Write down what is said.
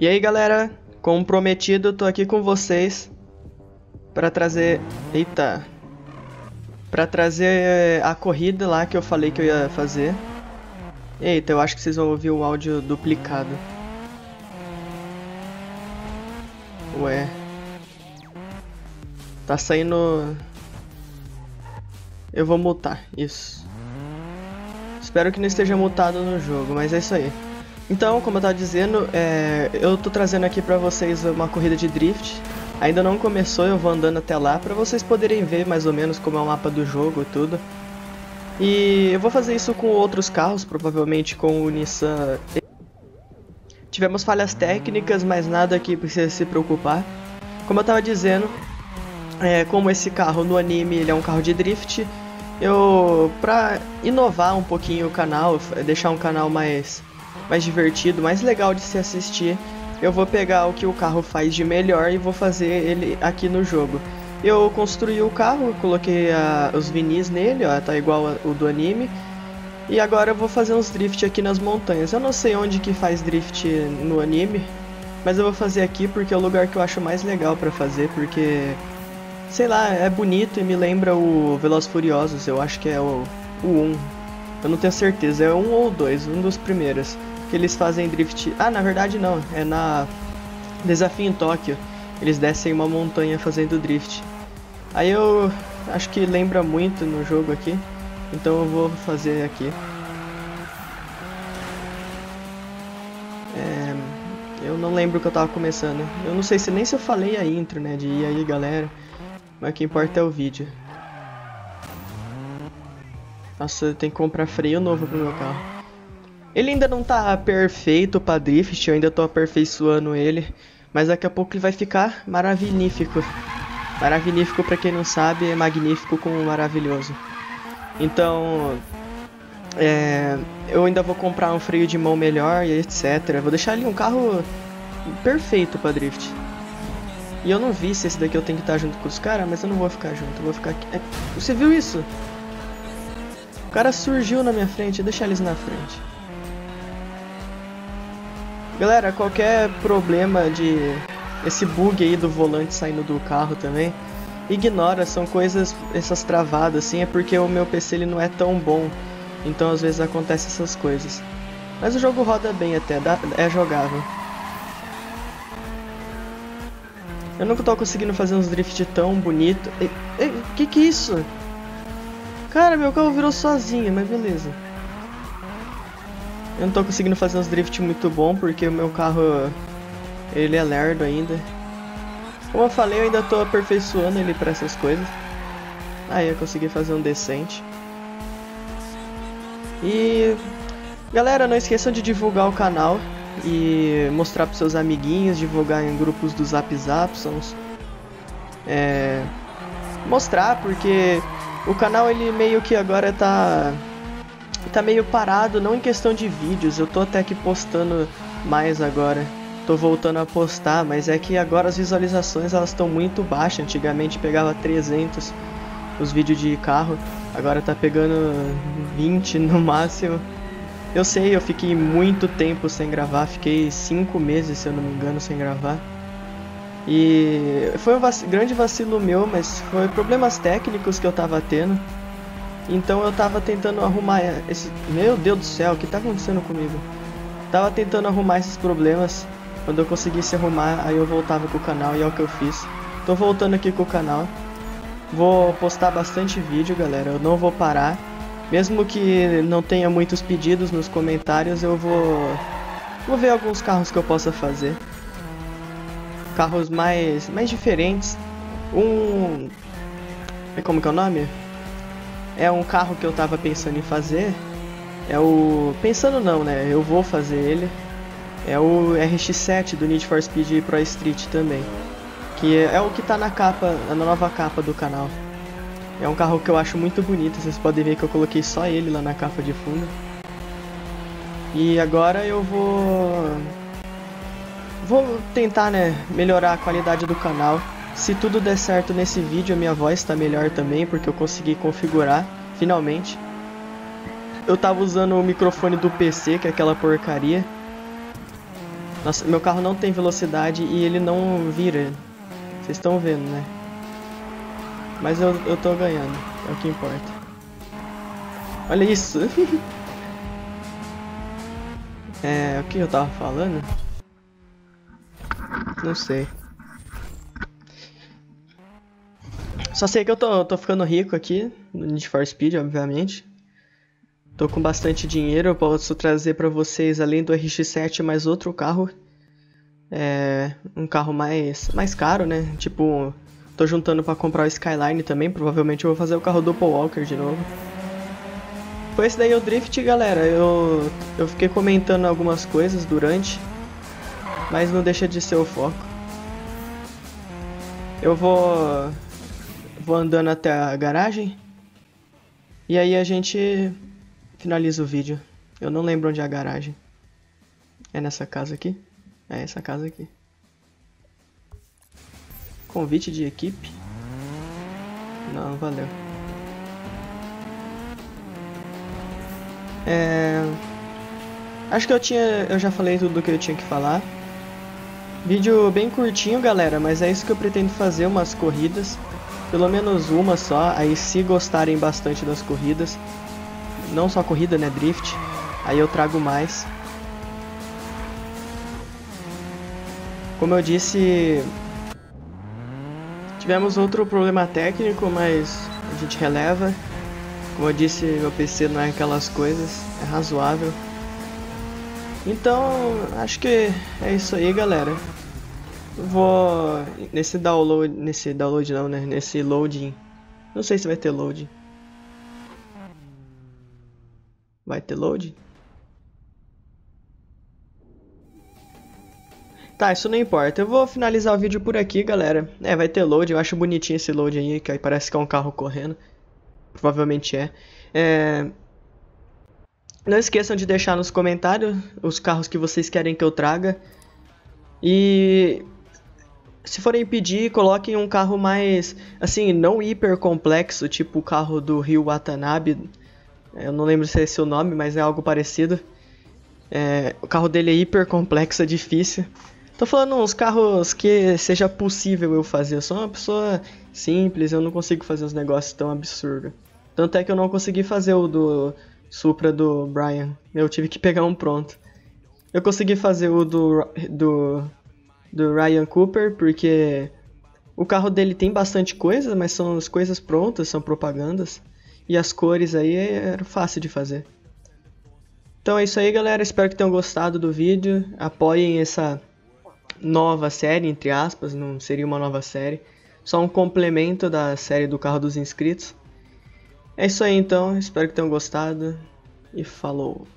E aí galera, como prometido, tô aqui com vocês para trazer. Eita! Para trazer a corrida lá que eu falei que eu ia fazer. Eita, eu acho que vocês vão ouvir o áudio duplicado. Ué. Tá saindo. Eu vou mutar, isso. Espero que não esteja mutado no jogo, mas é isso aí. Então, como eu tava dizendo, é, eu tô trazendo aqui pra vocês uma corrida de drift. Ainda não começou, eu vou andando até lá pra vocês poderem ver mais ou menos como é o mapa do jogo e tudo. E eu vou fazer isso com outros carros, provavelmente com o Nissan. Tivemos falhas técnicas, mas nada que precisa se preocupar. Como eu tava dizendo, é, como esse carro no anime ele é um carro de drift, eu pra inovar um pouquinho o canal, deixar um canal mais mais divertido, mais legal de se assistir, eu vou pegar o que o carro faz de melhor e vou fazer ele aqui no jogo. Eu construí o carro, coloquei a, os vinis nele, ó, tá igual o do anime. E agora eu vou fazer uns drift aqui nas montanhas. Eu não sei onde que faz drift no anime, mas eu vou fazer aqui porque é o lugar que eu acho mais legal para fazer, porque sei lá, é bonito e me lembra o Velozes Furiosos, eu acho que é o, o 1. Eu não tenho certeza, é um ou 2, um dos primeiros que eles fazem drift. Ah, na verdade não, é na Desafio em Tóquio. Eles descem uma montanha fazendo drift. Aí eu acho que lembra muito no jogo aqui, então eu vou fazer aqui. É, eu não lembro o que eu tava começando. Eu não sei se nem se eu falei a intro, né, de e aí galera. Mas o que importa é o vídeo. Nossa, eu tenho que comprar freio novo pro meu carro. Ele ainda não tá perfeito pra drift, eu ainda tô aperfeiçoando ele. Mas daqui a pouco ele vai ficar maravilífico. Maravilífico pra quem não sabe, é magnífico como maravilhoso. Então, é, eu ainda vou comprar um freio de mão melhor e etc. Vou deixar ali um carro perfeito pra drift. E eu não vi se esse daqui eu tenho que estar junto com os caras, mas eu não vou ficar junto, eu vou ficar aqui. É, você viu isso? O cara surgiu na minha frente, deixa eles na frente. Galera, qualquer problema de esse bug aí do volante saindo do carro também, ignora, são coisas, essas travadas assim, é porque o meu PC ele não é tão bom, então às vezes acontece essas coisas. Mas o jogo roda bem até, dá, é jogável. Eu nunca tô conseguindo fazer uns drift tão bonito. Ei, que que é isso? Cara, meu carro virou sozinho, mas beleza. Eu não tô conseguindo fazer uns drift muito bom porque o meu carro ele é lerdo ainda. Como eu falei, eu ainda tô aperfeiçoando ele para essas coisas. Aí eu consegui fazer um decente. E galera, não esqueçam de divulgar o canal e mostrar para seus amiguinhos, divulgar em grupos do Zap Zapsons. É, mostrar porque o canal ele meio que agora tá tá meio parado, não em questão de vídeos, eu tô até que postando mais agora. Tô voltando a postar, mas é que agora as visualizações elas estão muito baixas. Antigamente pegava 300 os vídeos de carro, agora tá pegando 20 no máximo. Eu sei, eu fiquei muito tempo sem gravar, fiquei 5 meses, se eu não me engano, sem gravar. E foi um vac grande vacilo meu, mas foi problemas técnicos que eu tava tendo. Então eu tava tentando arrumar esse. Meu Deus do céu, o que tá acontecendo comigo? Tava tentando arrumar esses problemas. Quando eu conseguisse arrumar, aí eu voltava com o canal e é o que eu fiz. Tô voltando aqui com o canal. Vou postar bastante vídeo, galera. Eu não vou parar. Mesmo que não tenha muitos pedidos nos comentários, eu vou. Vou ver alguns carros que eu possa fazer. Carros mais, mais diferentes. Um. Como que é o nome? é um carro que eu tava pensando em fazer. É o. Pensando não, né? Eu vou fazer ele. É o RX7 do Need for Speed Pro Street também. Que é, é o que tá na capa, na nova capa do canal. É um carro que eu acho muito bonito, vocês podem ver que eu coloquei só ele lá na capa de fundo. E agora eu vou vou tentar, né, melhorar a qualidade do canal. Se tudo der certo nesse vídeo, a minha voz está melhor também, porque eu consegui configurar, finalmente. Eu tava usando o microfone do PC, que é aquela porcaria. Nossa, meu carro não tem velocidade e ele não vira. Vocês estão vendo, né? Mas eu, eu tô ganhando, é o que importa. Olha isso! é, o que eu tava falando? Não sei. Só sei que eu tô, tô ficando rico aqui, no Need for Speed, obviamente. Tô com bastante dinheiro, eu posso trazer para vocês, além do RX-7, mais outro carro. É, um carro mais, mais caro, né? Tipo, tô juntando para comprar o Skyline também, provavelmente eu vou fazer o carro do Paul Walker de novo. Foi esse daí o Drift, galera. Eu, eu fiquei comentando algumas coisas durante, mas não deixa de ser o foco. Eu vou vou andando até a garagem. E aí a gente finaliza o vídeo. Eu não lembro onde é a garagem. É nessa casa aqui? É essa casa aqui. Convite de equipe? Não, valeu. É... Acho que eu tinha. Eu já falei tudo o que eu tinha que falar. Vídeo bem curtinho, galera, mas é isso que eu pretendo fazer, umas corridas. Pelo menos uma só, aí se gostarem bastante das corridas. Não só corrida, né, drift. Aí eu trago mais. Como eu disse, tivemos outro problema técnico, mas a gente releva. Como eu disse, meu PC não é aquelas coisas, é razoável. Então, acho que é isso aí, galera. Vou nesse download, nesse download não, né? Nesse loading. Não sei se vai ter load. Vai ter load? Tá, isso não importa. Eu vou finalizar o vídeo por aqui, galera. É, vai ter load. Eu acho bonitinho esse load aí, que aí parece que é um carro correndo. Provavelmente é. É... Não esqueçam de deixar nos comentários os carros que vocês querem que eu traga. E se forem pedir, coloquem um carro mais, assim, não hiper complexo, tipo o carro do Rio Watanabe. Eu não lembro se é esse o nome, mas é algo parecido. É, o carro dele é hiper complexo, é difícil. Tô falando uns carros que seja possível eu fazer. Eu sou uma pessoa simples, eu não consigo fazer os negócios tão absurdos. Tanto é que eu não consegui fazer o do Supra do Brian. Eu tive que pegar um pronto. Eu consegui fazer o do, do, do Ryan Cooper, porque o carro dele tem bastante coisa, mas são as coisas prontas, são propagandas. E as cores aí era fácil de fazer. Então é isso aí, galera. Espero que tenham gostado do vídeo. Apoiem essa nova série, entre aspas. Não seria uma nova série. Só um complemento da série do Carro dos Inscritos. É isso aí então, espero que tenham gostado e falou!